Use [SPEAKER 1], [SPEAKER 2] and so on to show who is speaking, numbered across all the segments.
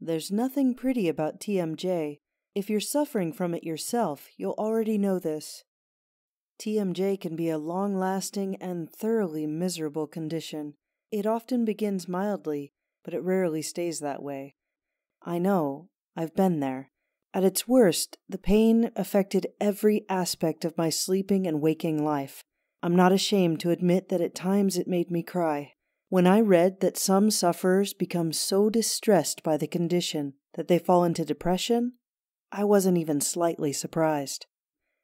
[SPEAKER 1] There's nothing pretty about TMJ. If you're suffering from it yourself, you'll already know this. TMJ can be a long lasting and thoroughly miserable condition. It often begins mildly, but it rarely stays that way. I know, I've been there. At its worst, the pain affected every aspect of my sleeping and waking life. I'm not ashamed to admit that at times it made me cry. When I read that some sufferers become so distressed by the condition that they fall into depression, I wasn't even slightly surprised.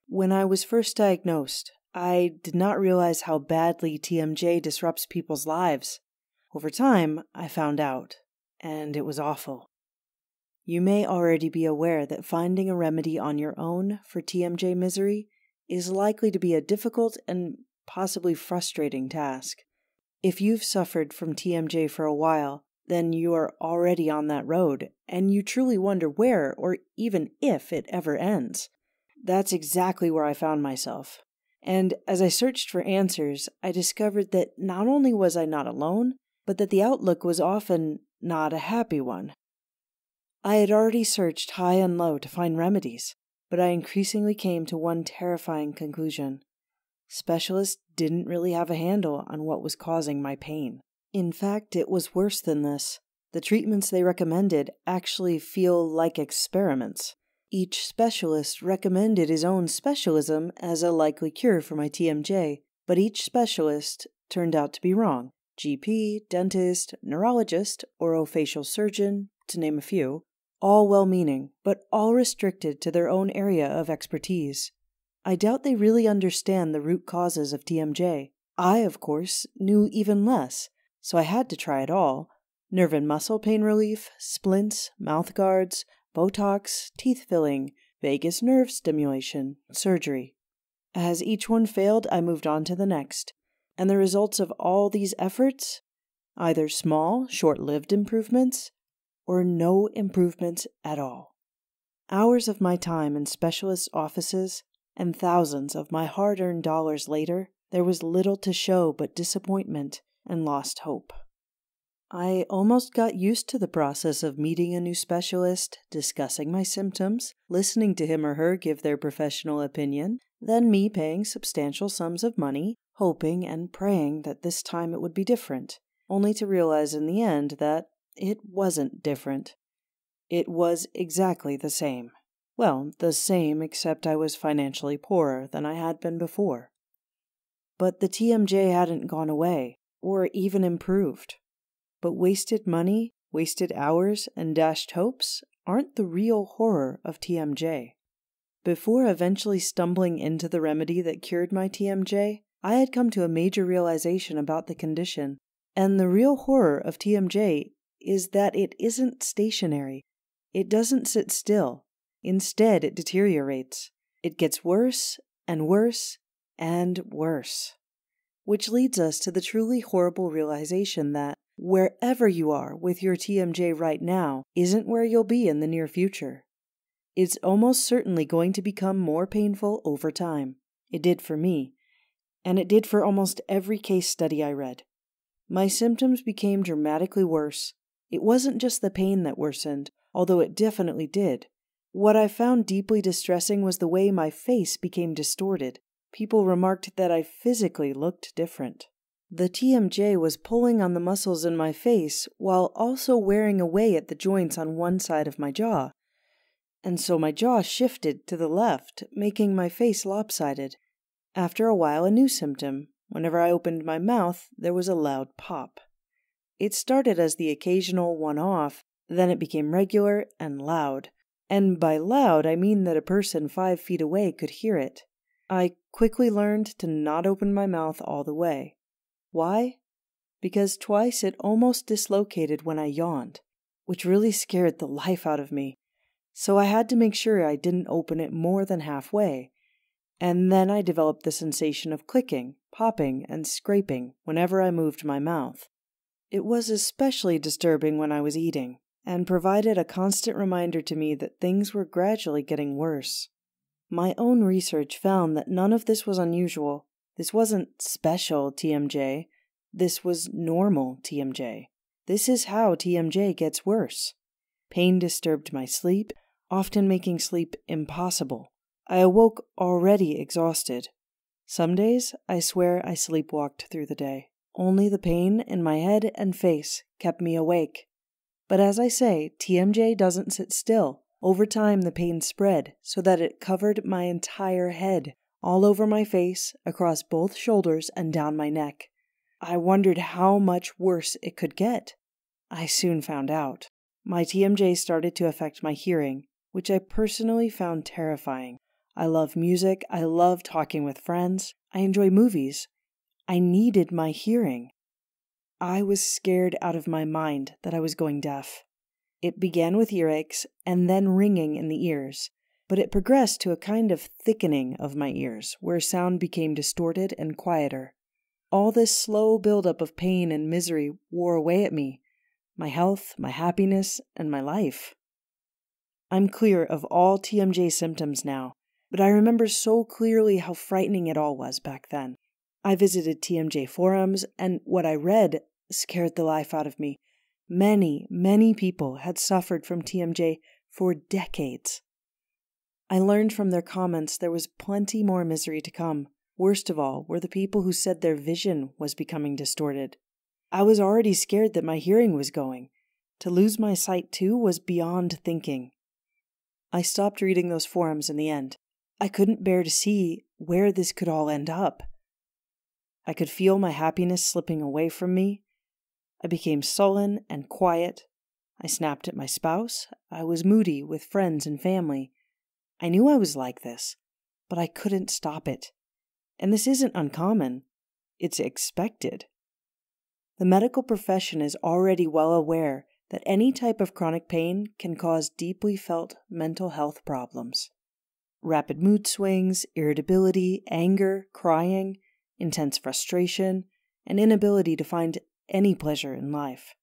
[SPEAKER 1] When I was first diagnosed, I did not realize how badly TMJ disrupts people's lives. Over time, I found out, and it was awful. You may already be aware that finding a remedy on your own for TMJ misery is likely to be a difficult and possibly frustrating task. If you've suffered from TMJ for a while, then you are already on that road, and you truly wonder where or even if it ever ends. That's exactly where I found myself. And as I searched for answers, I discovered that not only was I not alone, but that the outlook was often not a happy one. I had already searched high and low to find remedies, but I increasingly came to one terrifying conclusion. Specialists didn't really have a handle on what was causing my pain. In fact, it was worse than this. The treatments they recommended actually feel like experiments. Each specialist recommended his own specialism as a likely cure for my TMJ, but each specialist turned out to be wrong. GP, dentist, neurologist, orofacial surgeon, to name a few, all well meaning, but all restricted to their own area of expertise. I doubt they really understand the root causes of TMJ. I, of course, knew even less, so I had to try it all nerve and muscle pain relief, splints, mouth guards, Botox, teeth filling, vagus nerve stimulation, surgery. As each one failed, I moved on to the next. And the results of all these efforts? Either small, short lived improvements, or no improvements at all. Hours of my time in specialist offices and thousands of my hard earned dollars later, there was little to show but disappointment and lost hope. I almost got used to the process of meeting a new specialist, discussing my symptoms, listening to him or her give their professional opinion, then me paying substantial sums of money, hoping and praying that this time it would be different, only to realize in the end that it wasn't different. It was exactly the same. Well, the same, except I was financially poorer than I had been before. But the TMJ hadn't gone away, or even improved. But wasted money, wasted hours, and dashed hopes aren't the real horror of TMJ. Before eventually stumbling into the remedy that cured my TMJ, I had come to a major realization about the condition. And the real horror of TMJ is that it isn't stationary. It doesn't sit still. Instead, it deteriorates. It gets worse and worse and worse. Which leads us to the truly horrible realization that wherever you are with your TMJ right now isn't where you'll be in the near future. It's almost certainly going to become more painful over time. It did for me, and it did for almost every case study I read. My symptoms became dramatically worse. It wasn't just the pain that worsened, although it definitely did. What I found deeply distressing was the way my face became distorted. People remarked that I physically looked different. The TMJ was pulling on the muscles in my face while also wearing away at the joints on one side of my jaw. And so my jaw shifted to the left, making my face lopsided. After a while, a new symptom. Whenever I opened my mouth, there was a loud pop. It started as the occasional one off, then it became regular and loud. And by loud, I mean that a person five feet away could hear it. I quickly learned to not open my mouth all the way. Why? Because twice it almost dislocated when I yawned, which really scared the life out of me. So I had to make sure I didn't open it more than halfway. And then I developed the sensation of clicking, popping, and scraping whenever I moved my mouth. It was especially disturbing when I was eating and provided a constant reminder to me that things were gradually getting worse. My own research found that none of this was unusual. This wasn't special TMJ. This was normal TMJ. This is how TMJ gets worse. Pain disturbed my sleep, often making sleep impossible. I awoke already exhausted. Some days, I swear I sleepwalked through the day. Only the pain in my head and face kept me awake. But as I say, TMJ doesn't sit still. Over time, the pain spread so that it covered my entire head, all over my face, across both shoulders, and down my neck. I wondered how much worse it could get. I soon found out. My TMJ started to affect my hearing, which I personally found terrifying. I love music, I love talking with friends, I enjoy movies. I needed my hearing. I was scared out of my mind that I was going deaf. It began with earaches and then ringing in the ears, but it progressed to a kind of thickening of my ears, where sound became distorted and quieter. All this slow buildup of pain and misery wore away at me, my health, my happiness, and my life. I'm clear of all TMJ symptoms now, but I remember so clearly how frightening it all was back then. I visited TMJ forums, and what I read scared the life out of me. Many, many people had suffered from TMJ for decades. I learned from their comments there was plenty more misery to come. Worst of all were the people who said their vision was becoming distorted. I was already scared that my hearing was going. To lose my sight too was beyond thinking. I stopped reading those forums in the end. I couldn't bear to see where this could all end up. I could feel my happiness slipping away from me. I became sullen and quiet. I snapped at my spouse. I was moody with friends and family. I knew I was like this, but I couldn't stop it. And this isn't uncommon, it's expected. The medical profession is already well aware that any type of chronic pain can cause deeply felt mental health problems. Rapid mood swings, irritability, anger, crying, intense frustration, and inability to find any pleasure in life.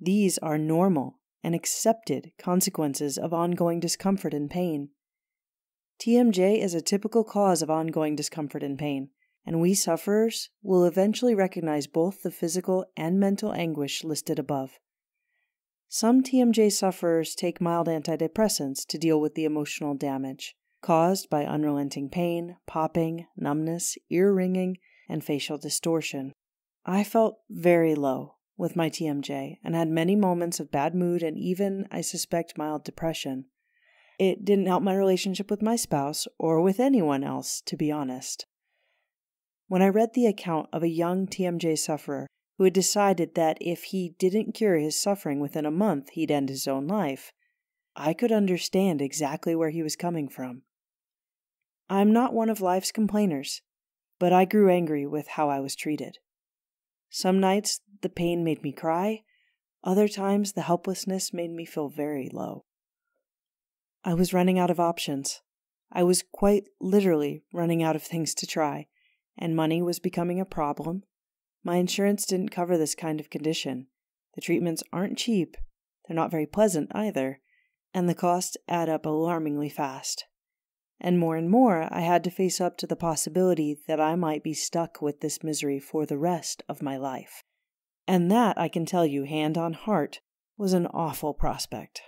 [SPEAKER 1] These are normal and accepted consequences of ongoing discomfort and pain. TMJ is a typical cause of ongoing discomfort and pain, and we sufferers will eventually recognize both the physical and mental anguish listed above. Some TMJ sufferers take mild antidepressants to deal with the emotional damage caused by unrelenting pain, popping, numbness, ear ringing, and facial distortion. I felt very low with my TMJ and had many moments of bad mood and even, I suspect, mild depression. It didn't help my relationship with my spouse or with anyone else, to be honest. When I read the account of a young TMJ sufferer who had decided that if he didn't cure his suffering within a month, he'd end his own life, I could understand exactly where he was coming from. I'm not one of life's complainers, but I grew angry with how I was treated. Some nights the pain made me cry, other times the helplessness made me feel very low. I was running out of options. I was quite literally running out of things to try, and money was becoming a problem. My insurance didn't cover this kind of condition. The treatments aren't cheap, they're not very pleasant either, and the costs add up alarmingly fast. And more and more, I had to face up to the possibility that I might be stuck with this misery for the rest of my life. And that, I can tell you hand on heart, was an awful prospect.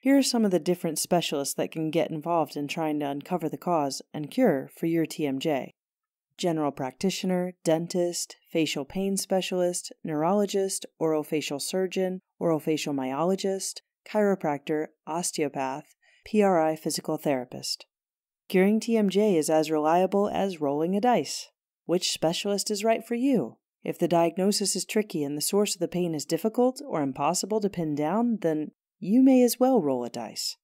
[SPEAKER 1] Here are some of the different specialists that can get involved in trying to uncover the cause and cure for your TMJ general practitioner, dentist, facial pain specialist, neurologist, orofacial surgeon, orofacial myologist, chiropractor, osteopath, PRI physical therapist. Curing TMJ is as reliable as rolling a dice. Which specialist is right for you? If the diagnosis is tricky and the source of the pain is difficult or impossible to pin down, then you may as well roll a dice.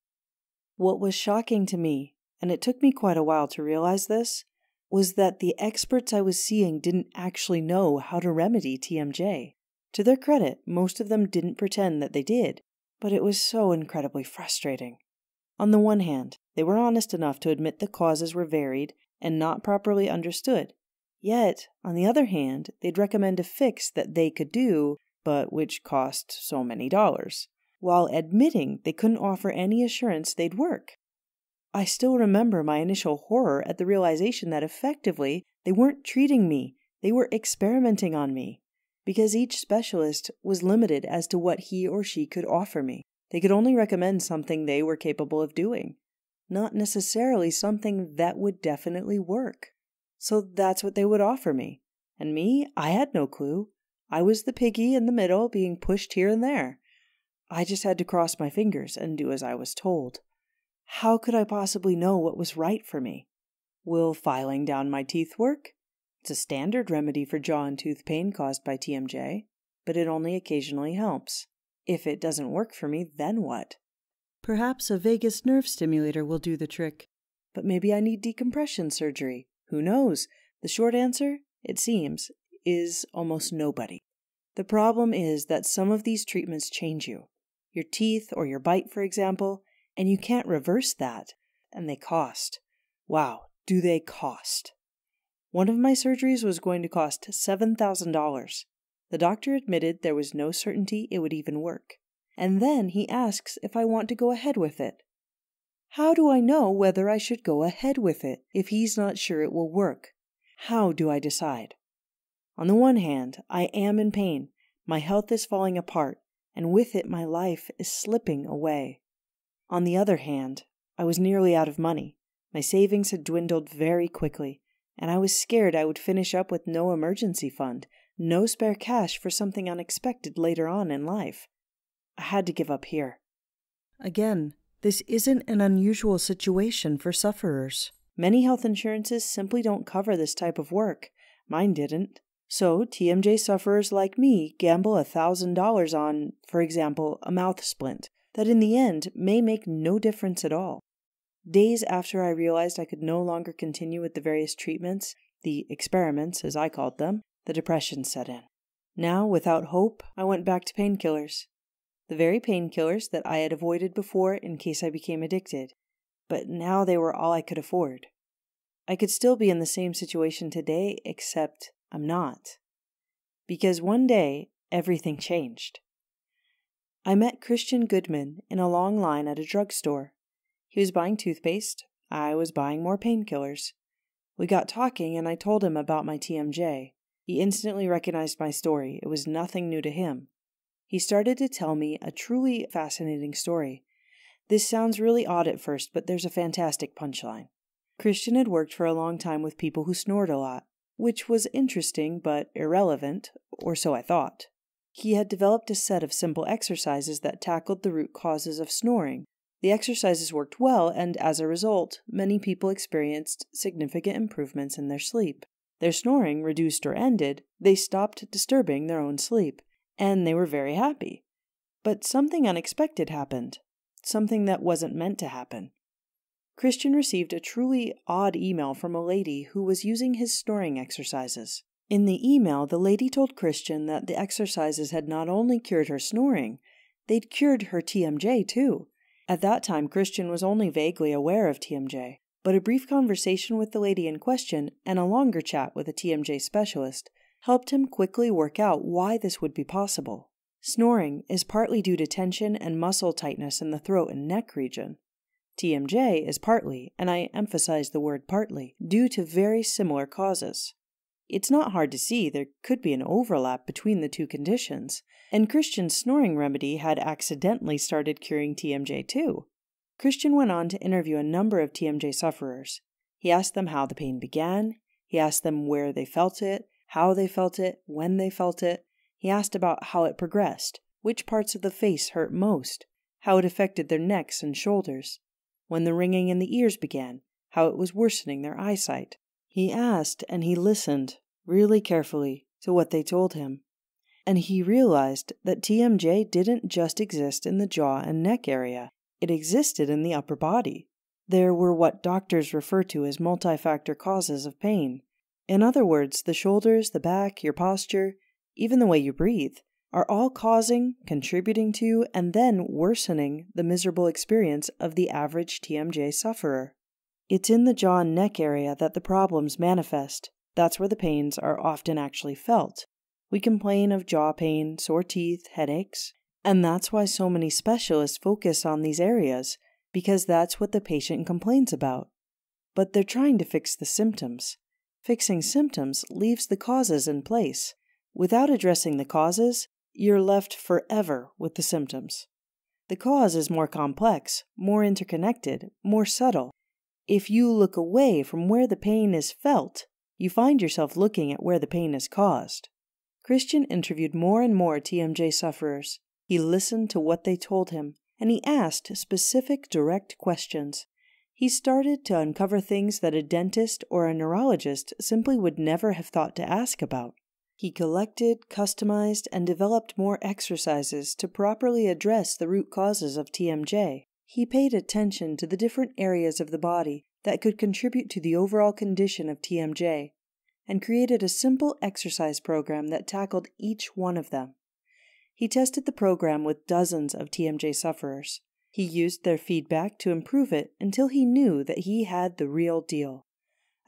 [SPEAKER 1] What was shocking to me, and it took me quite a while to realize this, was that the experts I was seeing didn't actually know how to remedy TMJ. To their credit, most of them didn't pretend that they did, but it was so incredibly frustrating. On the one hand, they were honest enough to admit the causes were varied and not properly understood. Yet, on the other hand, they'd recommend a fix that they could do, but which cost so many dollars while admitting they couldn't offer any assurance they'd work. I still remember my initial horror at the realization that effectively they weren't treating me, they were experimenting on me, because each specialist was limited as to what he or she could offer me. They could only recommend something they were capable of doing, not necessarily something that would definitely work. So that's what they would offer me. And me, I had no clue. I was the piggy in the middle being pushed here and there. I just had to cross my fingers and do as I was told. How could I possibly know what was right for me? Will filing down my teeth work? It's a standard remedy for jaw and tooth pain caused by TMJ, but it only occasionally helps. If it doesn't work for me, then what? Perhaps a vagus nerve stimulator will do the trick. But maybe I need decompression surgery. Who knows? The short answer, it seems, is almost nobody. The problem is that some of these treatments change you. Your teeth or your bite, for example, and you can't reverse that. And they cost. Wow, do they cost? One of my surgeries was going to cost $7,000. The doctor admitted there was no certainty it would even work. And then he asks if I want to go ahead with it. How do I know whether I should go ahead with it if he's not sure it will work? How do I decide? On the one hand, I am in pain, my health is falling apart, and with it my life is slipping away. On the other hand, I was nearly out of money. My savings had dwindled very quickly, and I was scared I would finish up with no emergency fund no spare cash for something unexpected later on in life. I had to give up here. Again, this isn't an unusual situation for sufferers. Many health insurances simply don't cover this type of work. Mine didn't. So, TMJ sufferers like me gamble a $1,000 on, for example, a mouth splint, that in the end may make no difference at all. Days after I realized I could no longer continue with the various treatments, the experiments as I called them, the depression set in. Now, without hope, I went back to painkillers. The very painkillers that I had avoided before in case I became addicted, but now they were all I could afford. I could still be in the same situation today, except I'm not. Because one day, everything changed. I met Christian Goodman in a long line at a drugstore. He was buying toothpaste, I was buying more painkillers. We got talking, and I told him about my TMJ. He instantly recognized my story. It was nothing new to him. He started to tell me a truly fascinating story. This sounds really odd at first, but there's a fantastic punchline. Christian had worked for a long time with people who snored a lot, which was interesting but irrelevant, or so I thought. He had developed a set of simple exercises that tackled the root causes of snoring. The exercises worked well, and as a result, many people experienced significant improvements in their sleep. Their snoring reduced or ended, they stopped disturbing their own sleep, and they were very happy. But something unexpected happened, something that wasn't meant to happen. Christian received a truly odd email from a lady who was using his snoring exercises. In the email, the lady told Christian that the exercises had not only cured her snoring, they'd cured her TMJ too. At that time, Christian was only vaguely aware of TMJ but a brief conversation with the lady in question and a longer chat with a TMJ specialist helped him quickly work out why this would be possible. Snoring is partly due to tension and muscle tightness in the throat and neck region. TMJ is partly, and I emphasize the word partly, due to very similar causes. It's not hard to see there could be an overlap between the two conditions, and Christian's snoring remedy had accidentally started curing TMJ too. Christian went on to interview a number of TMJ sufferers. He asked them how the pain began, he asked them where they felt it, how they felt it, when they felt it. He asked about how it progressed, which parts of the face hurt most, how it affected their necks and shoulders, when the ringing in the ears began, how it was worsening their eyesight. He asked and he listened, really carefully, to what they told him. And he realized that TMJ didn't just exist in the jaw and neck area. It existed in the upper body. There were what doctors refer to as multifactor causes of pain. In other words, the shoulders, the back, your posture, even the way you breathe, are all causing, contributing to, and then worsening the miserable experience of the average TMJ sufferer. It's in the jaw and neck area that the problems manifest. That's where the pains are often actually felt. We complain of jaw pain, sore teeth, headaches, and that's why so many specialists focus on these areas, because that's what the patient complains about. But they're trying to fix the symptoms. Fixing symptoms leaves the causes in place. Without addressing the causes, you're left forever with the symptoms. The cause is more complex, more interconnected, more subtle. If you look away from where the pain is felt, you find yourself looking at where the pain is caused. Christian interviewed more and more TMJ sufferers. He listened to what they told him, and he asked specific, direct questions. He started to uncover things that a dentist or a neurologist simply would never have thought to ask about. He collected, customized, and developed more exercises to properly address the root causes of TMJ. He paid attention to the different areas of the body that could contribute to the overall condition of TMJ and created a simple exercise program that tackled each one of them. He tested the program with dozens of TMJ sufferers. He used their feedback to improve it until he knew that he had the real deal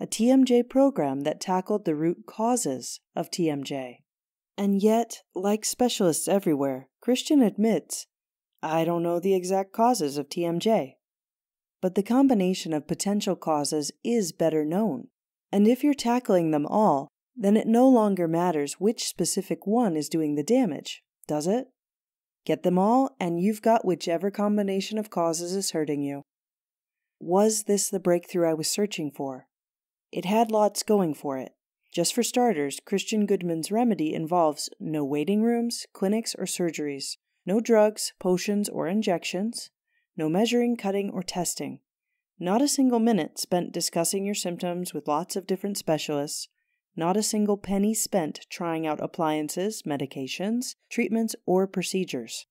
[SPEAKER 1] a TMJ program that tackled the root causes of TMJ. And yet, like specialists everywhere, Christian admits, I don't know the exact causes of TMJ. But the combination of potential causes is better known. And if you're tackling them all, then it no longer matters which specific one is doing the damage, does it? Get them all, and you've got whichever combination of causes is hurting you. Was this the breakthrough I was searching for? It had lots going for it. Just for starters, Christian Goodman's remedy involves no waiting rooms, clinics, or surgeries, no drugs, potions, or injections, no measuring, cutting, or testing, not a single minute spent discussing your symptoms with lots of different specialists, not a single penny spent trying out appliances, medications, treatments, or procedures.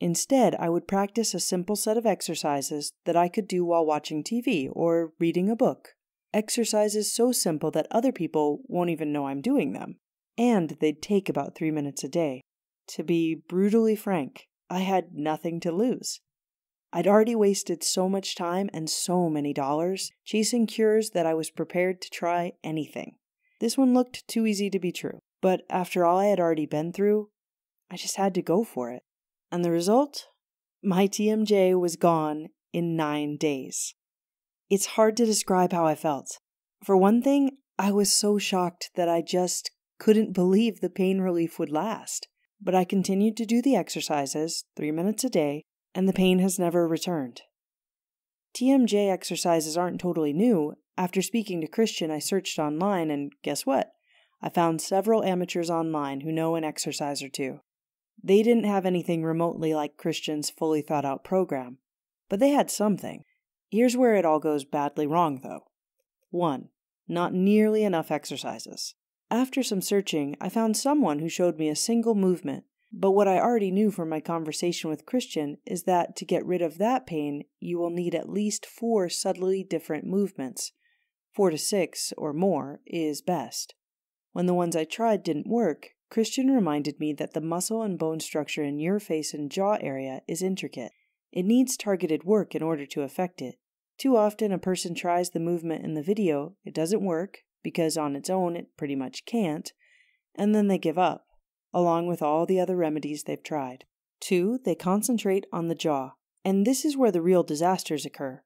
[SPEAKER 1] Instead, I would practice a simple set of exercises that I could do while watching TV or reading a book exercises so simple that other people won't even know I'm doing them. And they'd take about three minutes a day. To be brutally frank, I had nothing to lose. I'd already wasted so much time and so many dollars chasing cures that I was prepared to try anything. This one looked too easy to be true, but after all I had already been through, I just had to go for it. And the result? My TMJ was gone in nine days. It's hard to describe how I felt. For one thing, I was so shocked that I just couldn't believe the pain relief would last. But I continued to do the exercises, three minutes a day, and the pain has never returned. TMJ exercises aren't totally new. After speaking to Christian, I searched online, and guess what? I found several amateurs online who know an exercise or two. They didn't have anything remotely like Christian's fully thought out program, but they had something. Here's where it all goes badly wrong, though. 1. Not nearly enough exercises. After some searching, I found someone who showed me a single movement, but what I already knew from my conversation with Christian is that to get rid of that pain, you will need at least four subtly different movements. Four to six or more is best. When the ones I tried didn't work, Christian reminded me that the muscle and bone structure in your face and jaw area is intricate. It needs targeted work in order to affect it. Too often, a person tries the movement in the video, it doesn't work, because on its own it pretty much can't, and then they give up, along with all the other remedies they've tried. Two, they concentrate on the jaw, and this is where the real disasters occur.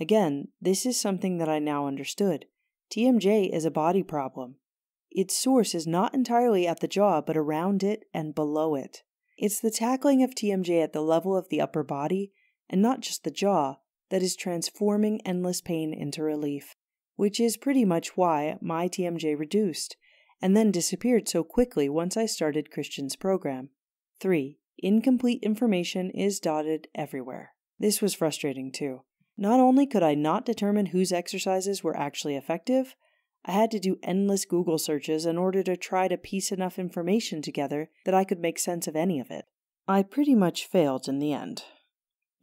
[SPEAKER 1] Again, this is something that I now understood. TMJ is a body problem. Its source is not entirely at the jaw, but around it and below it. It's the tackling of TMJ at the level of the upper body, and not just the jaw, that is transforming endless pain into relief, which is pretty much why my TMJ reduced and then disappeared so quickly once I started Christian's program. 3. Incomplete information is dotted everywhere. This was frustrating too. Not only could I not determine whose exercises were actually effective, I had to do endless Google searches in order to try to piece enough information together that I could make sense of any of it. I pretty much failed in the end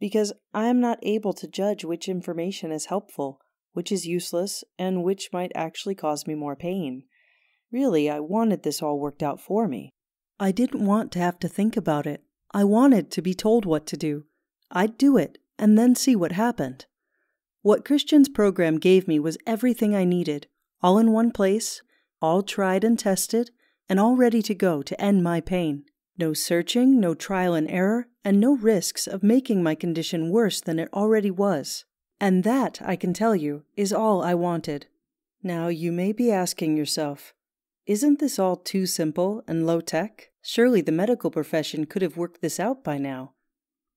[SPEAKER 1] because I am not able to judge which information is helpful, which is useless, and which might actually cause me more pain. Really, I wanted this all worked out for me. I didn't want to have to think about it. I wanted to be told what to do. I'd do it, and then see what happened. What Christian's program gave me was everything I needed, all in one place, all tried and tested, and all ready to go to end my pain. No searching, no trial and error, and no risks of making my condition worse than it already was. And that, I can tell you, is all I wanted. Now, you may be asking yourself, isn't this all too simple and low tech? Surely the medical profession could have worked this out by now.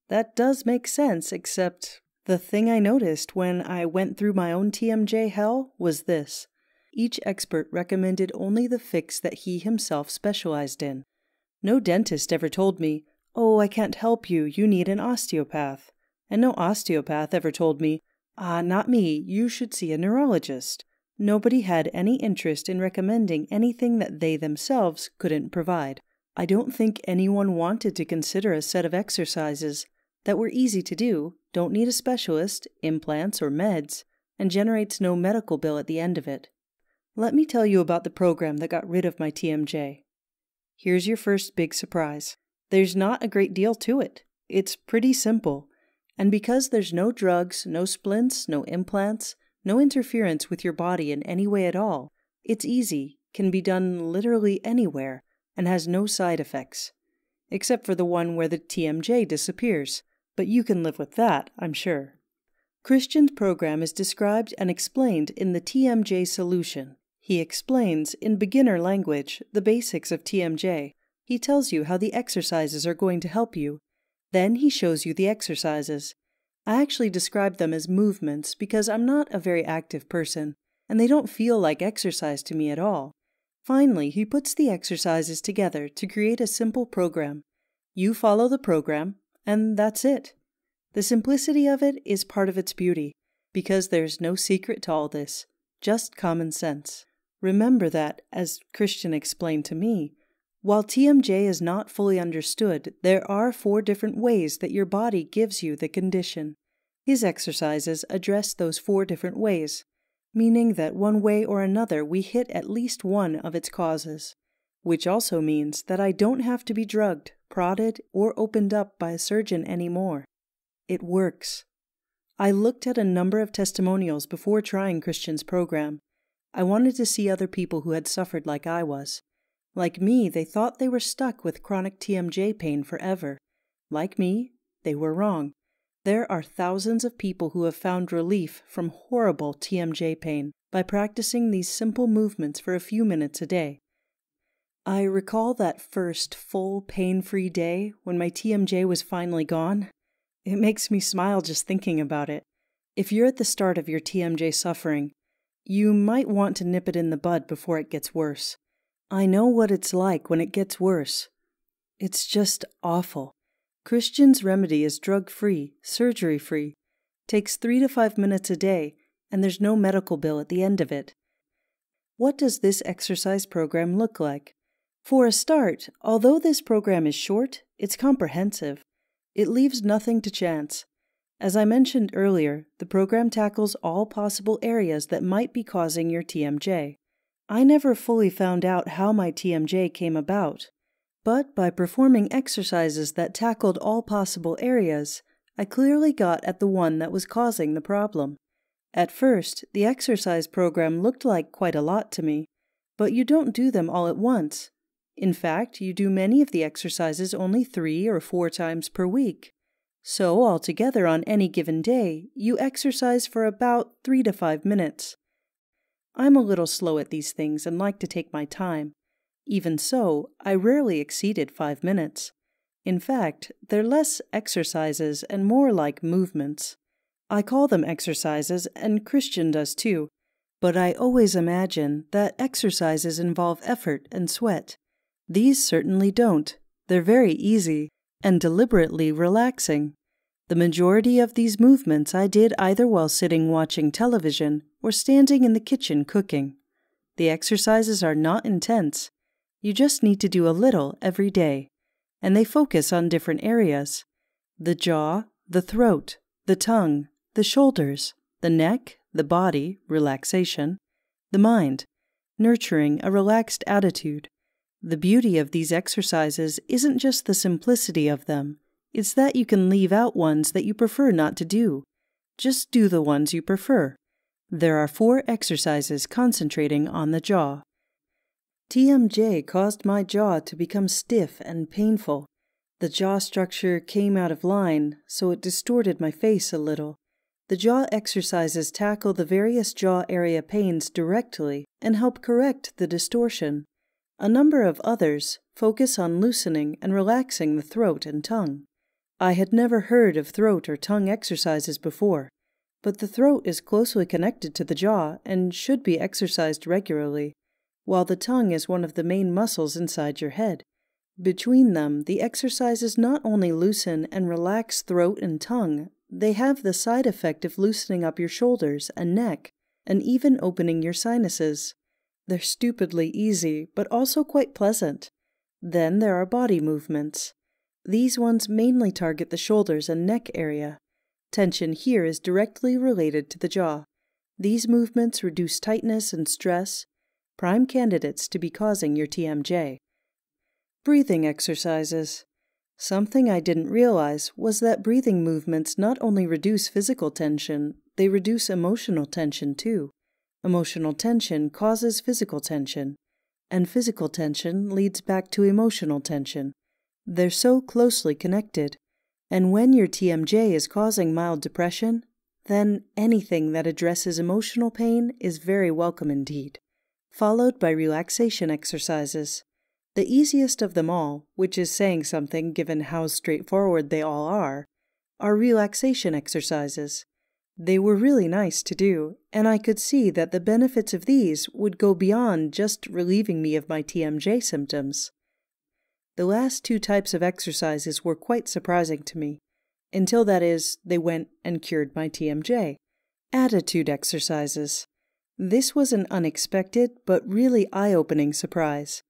[SPEAKER 1] That does make sense, except the thing I noticed when I went through my own TMJ hell was this. Each expert recommended only the fix that he himself specialized in. No dentist ever told me, Oh, I can't help you, you need an osteopath. And no osteopath ever told me, Ah, not me, you should see a neurologist. Nobody had any interest in recommending anything that they themselves couldn't provide. I don't think anyone wanted to consider a set of exercises that were easy to do, don't need a specialist, implants, or meds, and generates no medical bill at the end of it. Let me tell you about the program that got rid of my TMJ. Here's your first big surprise. There's not a great deal to it. It's pretty simple. And because there's no drugs, no splints, no implants, no interference with your body in any way at all, it's easy, can be done literally anywhere, and has no side effects. Except for the one where the TMJ disappears, but you can live with that, I'm sure. Christian's program is described and explained in the TMJ solution. He explains, in beginner language, the basics of TMJ. He tells you how the exercises are going to help you. Then he shows you the exercises. I actually describe them as movements because I'm not a very active person, and they don't feel like exercise to me at all. Finally, he puts the exercises together to create a simple program. You follow the program, and that's it. The simplicity of it is part of its beauty, because there's no secret to all this, just common sense. Remember that, as Christian explained to me, while TMJ is not fully understood, there are four different ways that your body gives you the condition. His exercises address those four different ways, meaning that one way or another we hit at least one of its causes, which also means that I don't have to be drugged, prodded, or opened up by a surgeon anymore. It works. I looked at a number of testimonials before trying Christian's program, I wanted to see other people who had suffered like I was. Like me, they thought they were stuck with chronic TMJ pain forever. Like me, they were wrong. There are thousands of people who have found relief from horrible TMJ pain by practicing these simple movements for a few minutes a day. I recall that first full pain free day when my TMJ was finally gone. It makes me smile just thinking about it. If you're at the start of your TMJ suffering, you might want to nip it in the bud before it gets worse. I know what it's like when it gets worse. It's just awful. Christian's remedy is drug free, surgery free, takes three to five minutes a day, and there's no medical bill at the end of it. What does this exercise program look like? For a start, although this program is short, it's comprehensive. It leaves nothing to chance. As I mentioned earlier, the program tackles all possible areas that might be causing your TMJ. I never fully found out how my TMJ came about, but by performing exercises that tackled all possible areas, I clearly got at the one that was causing the problem. At first, the exercise program looked like quite a lot to me, but you don't do them all at once. In fact, you do many of the exercises only three or four times per week. So, altogether, on any given day, you exercise for about three to five minutes. I'm a little slow at these things and like to take my time. Even so, I rarely exceeded five minutes. In fact, they're less exercises and more like movements. I call them exercises, and Christian does too, but I always imagine that exercises involve effort and sweat. These certainly don't. They're very easy and deliberately relaxing. The majority of these movements I did either while sitting watching television or standing in the kitchen cooking. The exercises are not intense. You just need to do a little every day, and they focus on different areas the jaw, the throat, the tongue, the shoulders, the neck, the body, relaxation, the mind, nurturing a relaxed attitude, the beauty of these exercises isn't just the simplicity of them, it's that you can leave out ones that you prefer not to do. Just do the ones you prefer. There are four exercises concentrating on the jaw. TMJ caused my jaw to become stiff and painful. The jaw structure came out of line, so it distorted my face a little. The jaw exercises tackle the various jaw area pains directly and help correct the distortion. A number of others focus on loosening and relaxing the throat and tongue. I had never heard of throat or tongue exercises before, but the throat is closely connected to the jaw and should be exercised regularly, while the tongue is one of the main muscles inside your head. Between them, the exercises not only loosen and relax throat and tongue, they have the side effect of loosening up your shoulders and neck, and even opening your sinuses. They're stupidly easy, but also quite pleasant. Then there are body movements. These ones mainly target the shoulders and neck area. Tension here is directly related to the jaw. These movements reduce tightness and stress, prime candidates to be causing your TMJ. Breathing exercises. Something I didn't realize was that breathing movements not only reduce physical tension, they reduce emotional tension too. Emotional tension causes physical tension, and physical tension leads back to emotional tension. They're so closely connected. And when your TMJ is causing mild depression, then anything that addresses emotional pain is very welcome indeed. Followed by relaxation exercises. The easiest of them all, which is saying something given how straightforward they all are, are relaxation exercises. They were really nice to do, and I could see that the benefits of these would go beyond just relieving me of my TMJ symptoms. The last two types of exercises were quite surprising to me, until that is, they went and cured my TMJ. Attitude exercises. This was an unexpected but really eye opening surprise.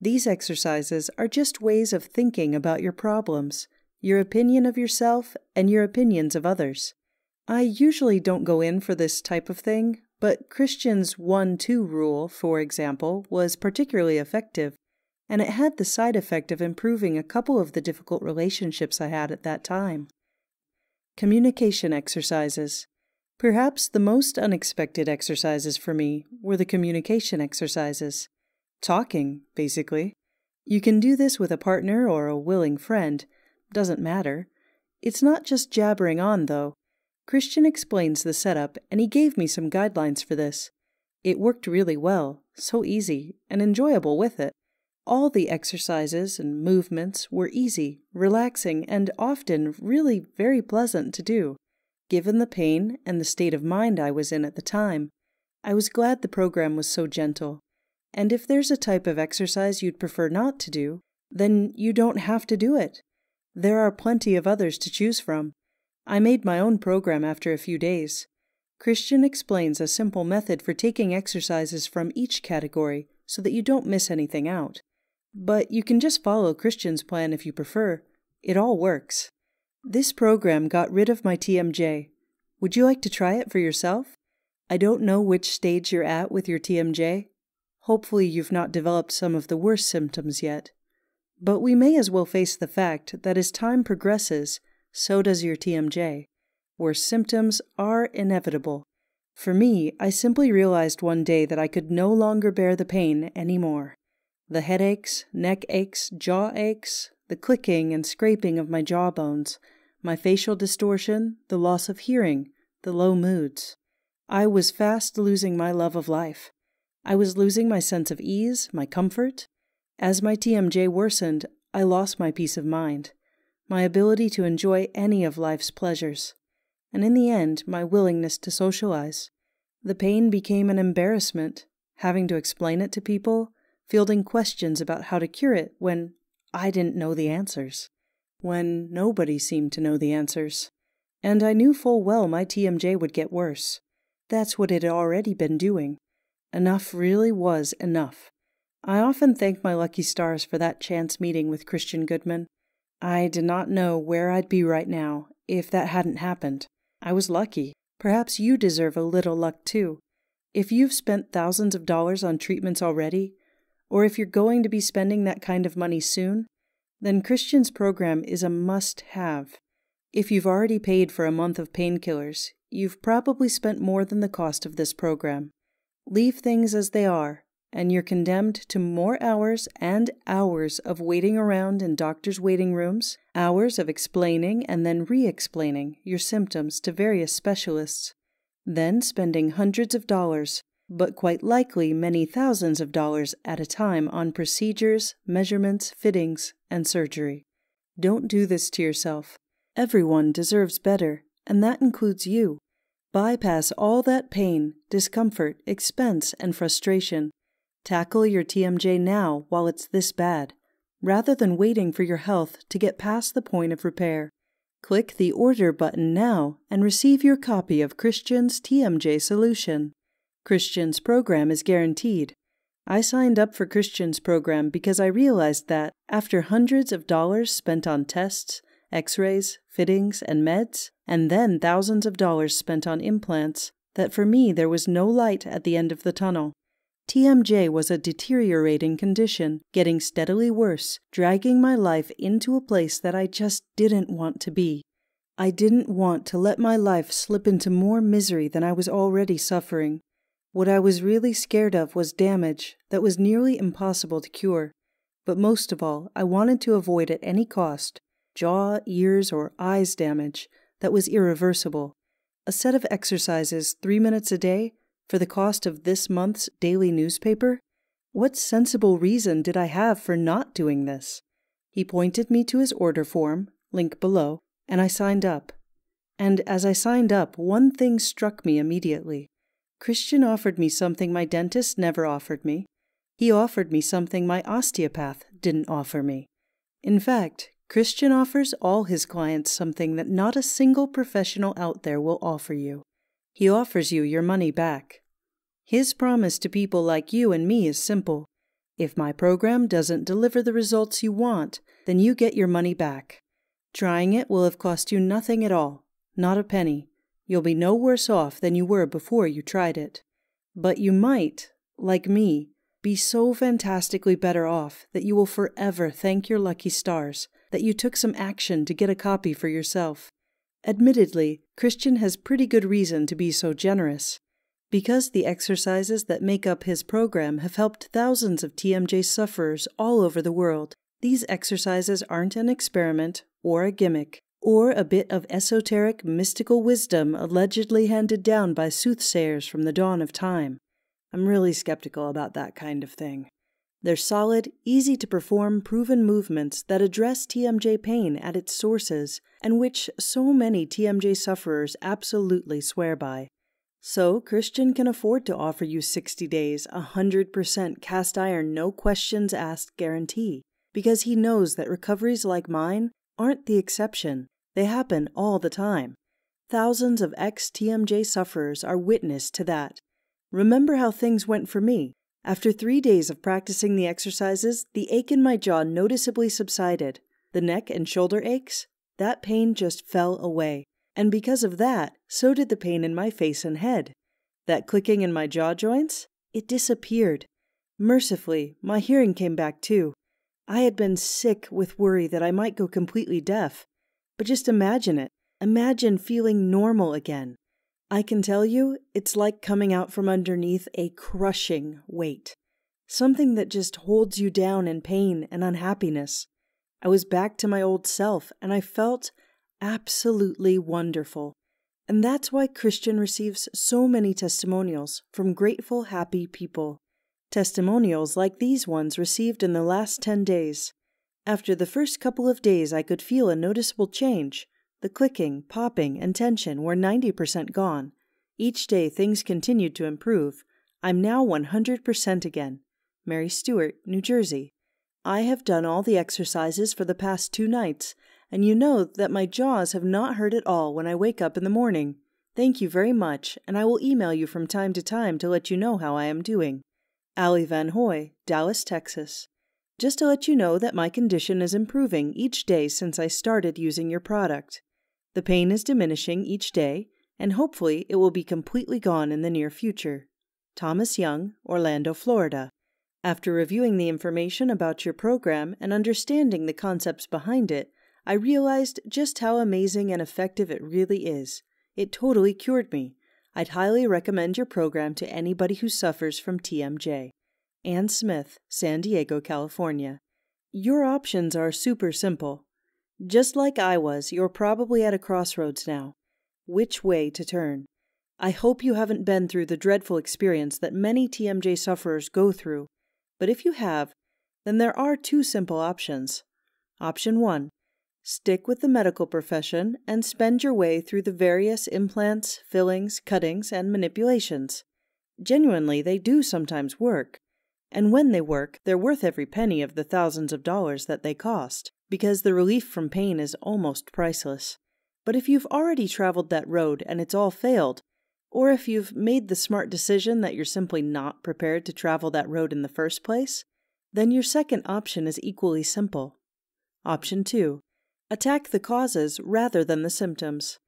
[SPEAKER 1] These exercises are just ways of thinking about your problems, your opinion of yourself, and your opinions of others. I usually don't go in for this type of thing, but Christian's 1 2 rule, for example, was particularly effective, and it had the side effect of improving a couple of the difficult relationships I had at that time. Communication exercises. Perhaps the most unexpected exercises for me were the communication exercises. Talking, basically. You can do this with a partner or a willing friend, doesn't matter. It's not just jabbering on, though. Christian explains the setup, and he gave me some guidelines for this. It worked really well, so easy, and enjoyable with it. All the exercises and movements were easy, relaxing, and often really very pleasant to do. Given the pain and the state of mind I was in at the time, I was glad the program was so gentle. And if there's a type of exercise you'd prefer not to do, then you don't have to do it. There are plenty of others to choose from. I made my own program after a few days. Christian explains a simple method for taking exercises from each category so that you don't miss anything out. But you can just follow Christian's plan if you prefer. It all works. This program got rid of my TMJ. Would you like to try it for yourself? I don't know which stage you're at with your TMJ. Hopefully, you've not developed some of the worst symptoms yet. But we may as well face the fact that as time progresses, so does your TMJ, where symptoms are inevitable. For me, I simply realized one day that I could no longer bear the pain anymore. The headaches, neck aches, jaw aches, the clicking and scraping of my jaw bones, my facial distortion, the loss of hearing, the low moods. I was fast losing my love of life. I was losing my sense of ease, my comfort. As my TMJ worsened, I lost my peace of mind my ability to enjoy any of life's pleasures, and in the end, my willingness to socialize. The pain became an embarrassment, having to explain it to people, fielding questions about how to cure it when I didn't know the answers, when nobody seemed to know the answers. And I knew full well my TMJ would get worse. That's what it had already been doing. Enough really was enough. I often thank my lucky stars for that chance meeting with Christian Goodman. I did not know where I'd be right now if that hadn't happened. I was lucky. Perhaps you deserve a little luck too. If you've spent thousands of dollars on treatments already, or if you're going to be spending that kind of money soon, then Christian's program is a must have. If you've already paid for a month of painkillers, you've probably spent more than the cost of this program. Leave things as they are and you're condemned to more hours and hours of waiting around in doctors' waiting rooms, hours of explaining and then re explaining your symptoms to various specialists, then spending hundreds of dollars, but quite likely many thousands of dollars at a time on procedures, measurements, fittings, and surgery. Don't do this to yourself. Everyone deserves better, and that includes you. Bypass all that pain, discomfort, expense, and frustration. Tackle your TMJ now while it's this bad, rather than waiting for your health to get past the point of repair. Click the Order button now and receive your copy of Christian's TMJ solution. Christian's program is guaranteed. I signed up for Christian's program because I realized that, after hundreds of dollars spent on tests, x rays, fittings, and meds, and then thousands of dollars spent on implants, that for me there was no light at the end of the tunnel. TMJ was a deteriorating condition, getting steadily worse, dragging my life into a place that I just didn't want to be. I didn't want to let my life slip into more misery than I was already suffering. What I was really scared of was damage that was nearly impossible to cure. But most of all, I wanted to avoid at any cost jaw, ears, or eyes damage that was irreversible. A set of exercises three minutes a day for the cost of this month's daily newspaper? What sensible reason did I have for not doing this? He pointed me to his order form, link below, and I signed up. And as I signed up, one thing struck me immediately. Christian offered me something my dentist never offered me. He offered me something my osteopath didn't offer me. In fact, Christian offers all his clients something that not a single professional out there will offer you. He offers you your money back. His promise to people like you and me is simple. If my program doesn't deliver the results you want, then you get your money back. Trying it will have cost you nothing at all, not a penny. You'll be no worse off than you were before you tried it. But you might, like me, be so fantastically better off that you will forever thank your lucky stars that you took some action to get a copy for yourself. Admittedly, Christian has pretty good reason to be so generous. Because the exercises that make up his program have helped thousands of TMJ sufferers all over the world, these exercises aren't an experiment or a gimmick or a bit of esoteric mystical wisdom allegedly handed down by soothsayers from the dawn of time. I'm really skeptical about that kind of thing. They're solid, easy to perform, proven movements that address TMJ pain at its sources and which so many TMJ sufferers absolutely swear by. So, Christian can afford to offer you 60 days, 100% cast iron, no questions asked guarantee, because he knows that recoveries like mine aren't the exception. They happen all the time. Thousands of ex TMJ sufferers are witness to that. Remember how things went for me. After three days of practicing the exercises, the ache in my jaw noticeably subsided. The neck and shoulder aches, that pain just fell away. And because of that, so did the pain in my face and head. That clicking in my jaw joints, it disappeared. Mercifully, my hearing came back too. I had been sick with worry that I might go completely deaf. But just imagine it. Imagine feeling normal again. I can tell you, it's like coming out from underneath a crushing weight. Something that just holds you down in pain and unhappiness. I was back to my old self, and I felt absolutely wonderful. And that's why Christian receives so many testimonials from grateful, happy people. Testimonials like these ones received in the last 10 days. After the first couple of days, I could feel a noticeable change. The clicking, popping, and tension were 90% gone. Each day things continued to improve. I'm now 100% again. Mary Stewart, New Jersey. I have done all the exercises for the past two nights, and you know that my jaws have not hurt at all when I wake up in the morning. Thank you very much, and I will email you from time to time to let you know how I am doing. Allie Van Hoy, Dallas, Texas. Just to let you know that my condition is improving each day since I started using your product. The pain is diminishing each day, and hopefully it will be completely gone in the near future. Thomas Young, Orlando, Florida. After reviewing the information about your program and understanding the concepts behind it, I realized just how amazing and effective it really is. It totally cured me. I'd highly recommend your program to anybody who suffers from TMJ. Ann Smith, San Diego, California. Your options are super simple. Just like I was, you're probably at a crossroads now. Which way to turn? I hope you haven't been through the dreadful experience that many TMJ sufferers go through, but if you have, then there are two simple options. Option 1 Stick with the medical profession and spend your way through the various implants, fillings, cuttings, and manipulations. Genuinely, they do sometimes work. And when they work, they're worth every penny of the thousands of dollars that they cost, because the relief from pain is almost priceless. But if you've already traveled that road and it's all failed, or if you've made the smart decision that you're simply not prepared to travel that road in the first place, then your second option is equally simple. Option 2 Attack the causes rather than the symptoms.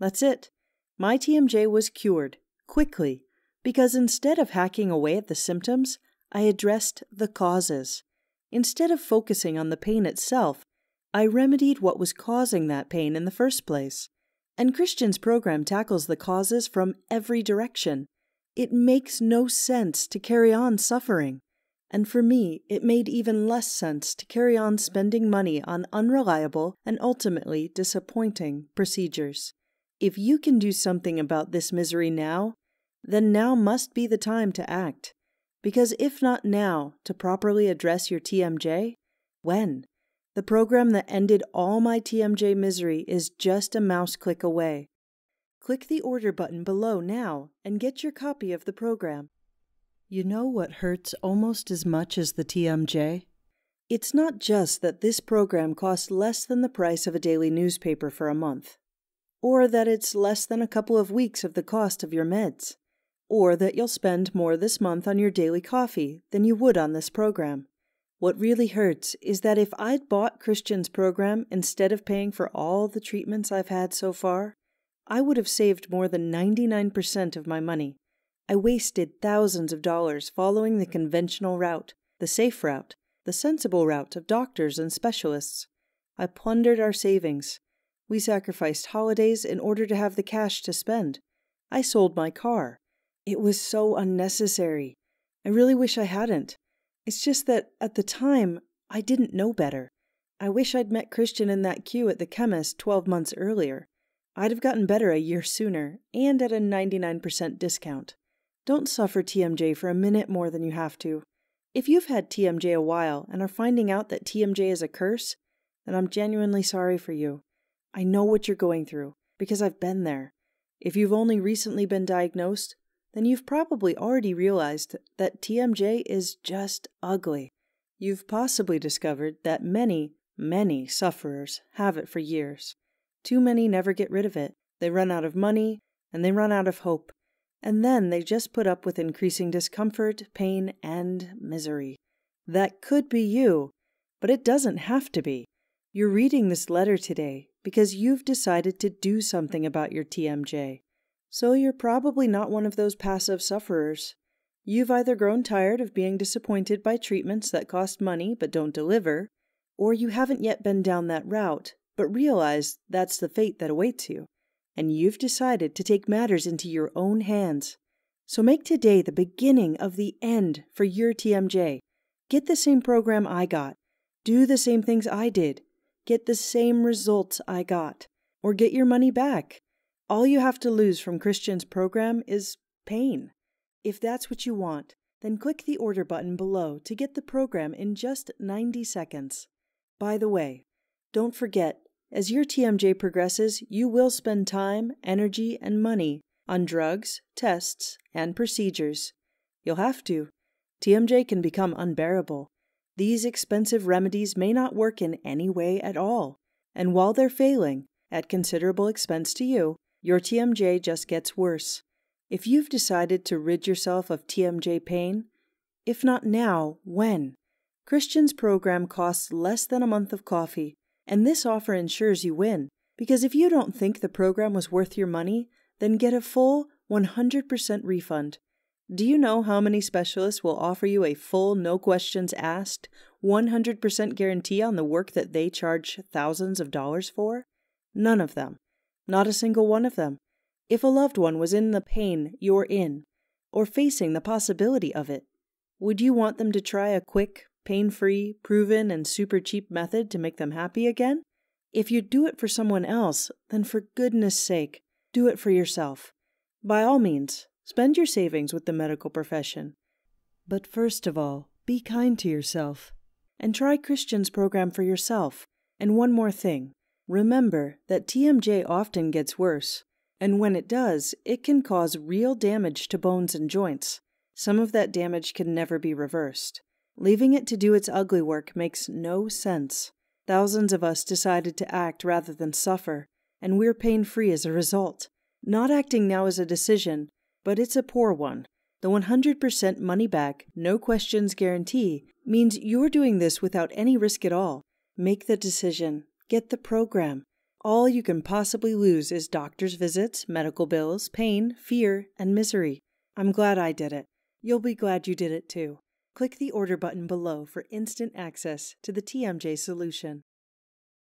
[SPEAKER 1] That's it. My TMJ was cured, quickly, because instead of hacking away at the symptoms, I addressed the causes. Instead of focusing on the pain itself, I remedied what was causing that pain in the first place. And Christian's program tackles the causes from every direction. It makes no sense to carry on suffering. And for me, it made even less sense to carry on spending money on unreliable and ultimately disappointing procedures. If you can do something about this misery now, then now must be the time to act. Because if not now to properly address your TMJ, when? The program that ended all my TMJ misery is just a mouse click away. Click the order button below now and get your copy of the program. You know what hurts almost as much as the TMJ? It's not just that this program costs less than the price of a daily newspaper for a month, or that it's less than a couple of weeks of the cost of your meds, or that you'll spend more this month on your daily coffee than you would on this program. What really hurts is that if I'd bought Christian's program instead of paying for all the treatments I've had so far, I would have saved more than 99% of my money I wasted thousands of dollars following the conventional route, the safe route, the sensible route of doctors and specialists. I plundered our savings. We sacrificed holidays in order to have the cash to spend. I sold my car. It was so unnecessary. I really wish I hadn't. It's just that at the time, I didn't know better. I wish I'd met Christian in that queue at the chemist 12 months earlier. I'd have gotten better a year sooner and at a 99% discount. Don't suffer TMJ for a minute more than you have to. If you've had TMJ a while and are finding out that TMJ is a curse, then I'm genuinely sorry for you. I know what you're going through because I've been there. If you've only recently been diagnosed, then you've probably already realized that TMJ is just ugly. You've possibly discovered that many, many sufferers have it for years. Too many never get rid of it. They run out of money and they run out of hope and then they just put up with increasing discomfort, pain, and misery. That could be you, but it doesn't have to be. You're reading this letter today because you've decided to do something about your TMJ. So you're probably not one of those passive sufferers. You've either grown tired of being disappointed by treatments that cost money but don't deliver, or you haven't yet been down that route but realize that's the fate that awaits you and you've decided to take matters into your own hands. So make today the beginning of the end for your TMJ. Get the same program I got. Do the same things I did. Get the same results I got. Or get your money back. All you have to lose from Christian's program is pain. If that's what you want, then click the order button below to get the program in just 90 seconds. By the way, don't forget as your TMJ progresses, you will spend time, energy, and money on drugs, tests, and procedures. You'll have to. TMJ can become unbearable. These expensive remedies may not work in any way at all, and while they're failing, at considerable expense to you, your TMJ just gets worse. If you've decided to rid yourself of TMJ pain, if not now, when? Christian's program costs less than a month of coffee and this offer ensures you win, because if you don't think the program was worth your money, then get a full 100% refund. Do you know how many specialists will offer you a full, no questions asked, 100% guarantee on the work that they charge thousands of dollars for? None of them. Not a single one of them. If a loved one was in the pain you're in, or facing the possibility of it, would you want them to try a quick, pain free, proven, and super cheap method to make them happy again? If you do it for someone else, then for goodness sake, do it for yourself. By all means, spend your savings with the medical profession. But first of all, be kind to yourself. And try Christian's program for yourself. And one more thing Remember that TMJ often gets worse, and when it does, it can cause real damage to bones and joints. Some of that damage can never be reversed. Leaving it to do its ugly work makes no sense. Thousands of us decided to act rather than suffer, and we're pain free as a result. Not acting now is a decision, but it's a poor one. The 100% money back, no questions guarantee means you're doing this without any risk at all. Make the decision. Get the program. All you can possibly lose is doctor's visits, medical bills, pain, fear, and misery. I'm glad I did it. You'll be glad you did it too. Click the order button below for instant access to the TMJ solution.